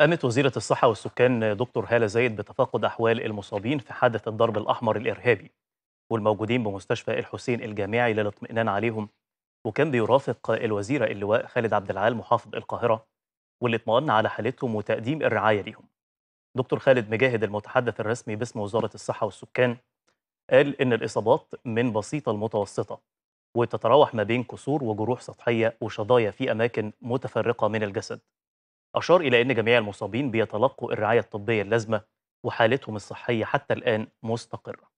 قامت وزيرة الصحة والسكان دكتور هالة زايد بتفقد أحوال المصابين في حادث الضرب الأحمر الإرهابي والموجودين بمستشفى الحسين الجامعي للاطمئنان عليهم. وكان بيرافق الوزيرة اللواء خالد عبد العال محافظ القاهرة واللي اطمأن على حالتهم وتقديم الرعاية ليهم. دكتور خالد مجاهد المتحدث الرسمي باسم وزارة الصحة والسكان قال إن الإصابات من بسيطة لمتوسطة وتتراوح ما بين كسور وجروح سطحية وشظايا في أماكن متفرقة من الجسد. أشار إلى أن جميع المصابين بيتلقوا الرعاية الطبية اللازمة وحالتهم الصحية حتى الآن مستقرة.